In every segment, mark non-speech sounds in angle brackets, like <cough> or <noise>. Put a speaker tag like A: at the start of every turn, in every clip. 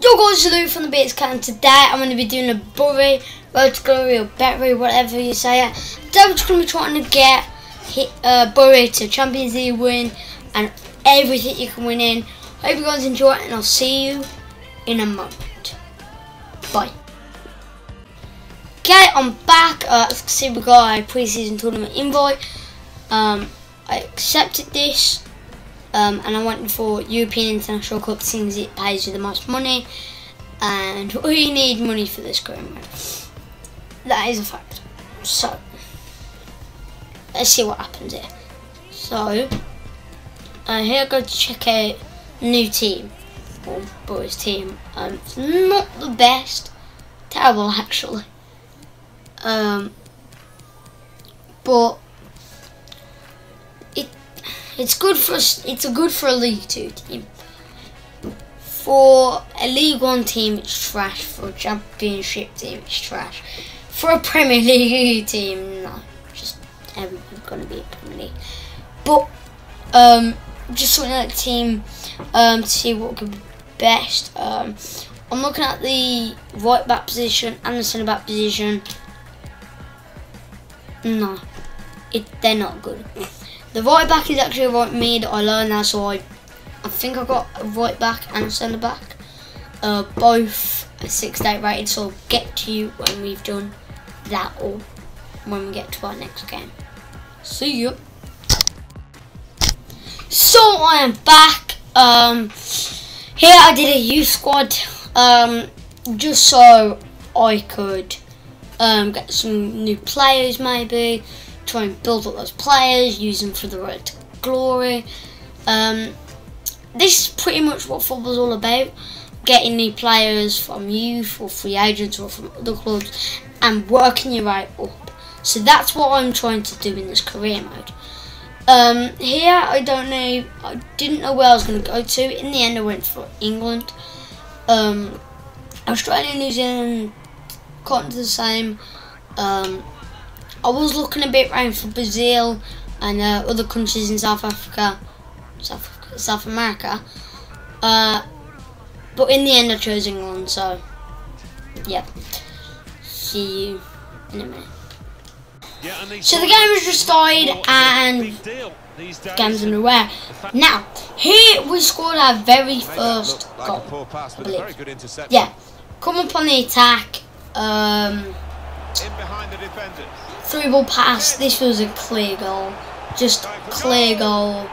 A: Yo guys, Lou from the Beats Cat and today I'm going to be doing a Bury, Road to Glory or Betbury, whatever you say it. Today we're just going to be trying to get hit, uh, Bury to Champions League win and everything you can win in. Hope you guys enjoy it and I'll see you in a moment. Bye. Okay, I'm back. Uh, as you can see we got a pre-season tournament invite. Um, I accepted this um, and I went for European International Cup since it pays you the most money. And <laughs> we need money for this game that is a fact. So let's see what happens here. So uh, here I go to check out new team. Or boys team. Um, it's not the best. Terrible actually. Um, but it's good for it's a good for a League Two team. For a League One team, it's trash. For a Championship team, it's trash. For a Premier <laughs> League team, no, just everyone's gonna be a Premier League. But um, just looking at the team um, to see what could be best. Um, I'm looking at the right back position and the centre back position. No, it, they're not good. The right back is actually a right mid. I learned that, so I, I think I got a right back and a centre back. Uh, both six eight rated, so I'll get to you when we've done that or when we get to our next game. See you. So I am back. Um, here I did a youth squad, um, just so I could um, get some new players maybe try and build up those players, use them for the road to glory. Um, this is pretty much what football's all about. Getting new players from youth or free agents or from other clubs and working your way up. So that's what I'm trying to do in this career mode. Um, here, I don't know, I didn't know where I was going to go to. In the end, I went for England. Um, Australia, New Zealand, to the same. Um, I was looking a bit around for Brazil and uh, other countries in South Africa, South, South America. Uh, but in the end, I chose England. So, yeah. See you in a minute. So the game has just started and game's underway. Now, here we scored our very first goal. Yeah, come up on the attack. Um, Three ball pass. This was a clear goal. Just clear goal.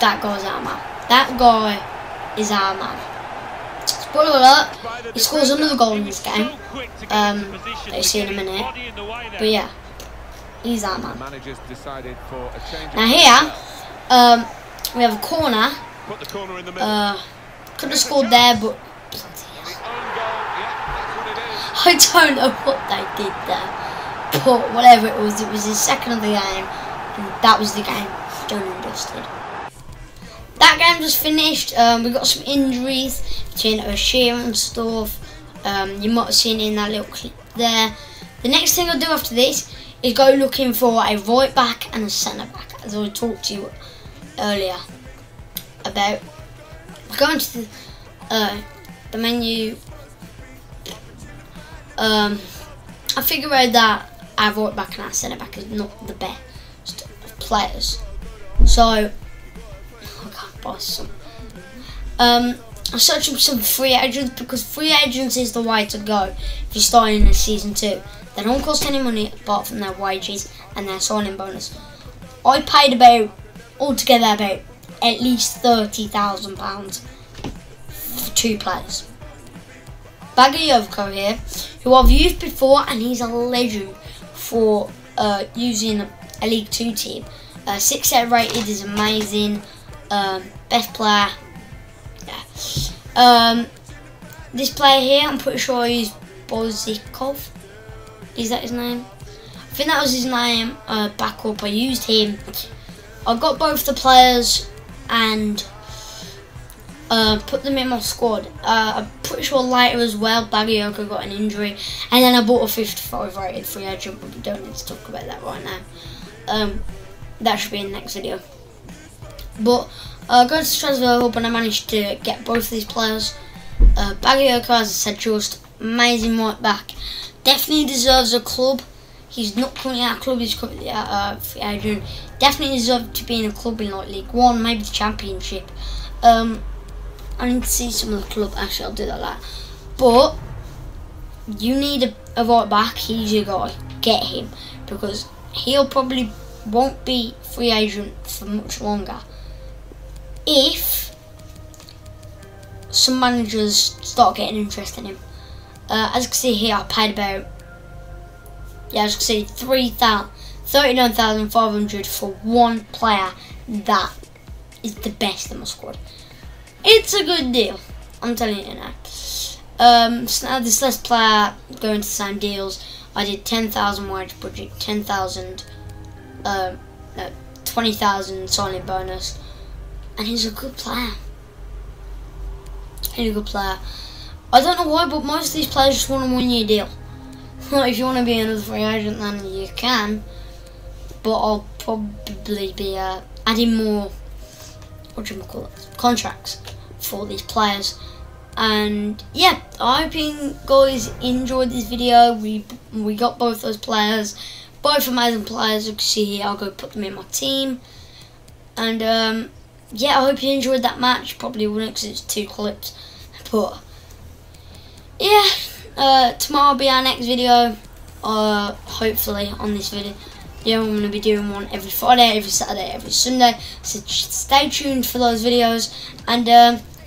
A: That guy's our man. That guy is our man. Spoiler alert, he scores another goal in this game. Um, that you see in a minute. But yeah, he's our man. Now here, um, we have a corner. Uh, could have scored there, but I don't know what they did there. But whatever it was, it was the second of the game. And that was the game. Done and dusted. That game just finished. Um, we got some injuries between O'Shea and stuff. Um, you might have seen in that little clip there. The next thing I'll do after this is go looking for a right back and a centre back, as I talked to you earlier about. We're Going to the, uh, the menu um, I figure out that our right back and our it back is not the best of players. So, I can't buy some. Um, I'm searching for some free agents because free agents is the way to go if you're starting in season two. They don't cost any money apart from their wages and their signing bonus. I paid about, altogether about at least £30,000 for two players. Bagayoko here, who I've used before, and he's a legend for uh, using a League Two team. Uh, six set rated is amazing. Um, best player. Yeah. Um, this player here, I'm pretty sure he's Bozikov. Is that his name? I think that was his name. Uh, back up, I used him. I got both the players and uh, put them in my squad. Uh, I'm pretty sure later as well, Bagayoko got an injury. And then I bought a 55 rated free agent, but we don't need to talk about that right now. Um, that should be in the next video. But Uh, go to transfer hub and I managed to get both of these players. Uh, Bagayoko, as I said, just amazing right back. Definitely deserves a club. He's not currently at a club, he's currently at uh, free agent. Definitely deserves to be in a club in like League One, maybe the Championship. Um, I need to see some of the club, actually I'll do that later. But, you need a, a right back, he's your guy. Get him. Because he'll probably won't be free agent for much longer. If some managers start getting interested in him. Uh, as you can see here, I paid about, yeah, as you can see, 39,500 for one player that is the best in my squad. It's a good deal, I'm telling you now. Um, so now this last player going to same deals. I did 10,000 wage budget, 10,000, uh, no, 20,000 signing bonus, and he's a good player. He's a good player. I don't know why, but most of these players just want a one-year deal. <laughs> if you want to be another free agent, then you can. But I'll probably be uh, adding more, what do you call it, contracts for these players. And yeah, I hope you guys enjoyed this video. We we got both those players, both amazing players. You can see here, I'll go put them in my team. And um, yeah, I hope you enjoyed that match. Probably wouldn't because it's two clips, but yeah, uh, tomorrow will be our next video. Uh, hopefully on this video. Yeah, I'm going to be doing one every Friday, every Saturday, every Sunday. So stay tuned for those videos. And um,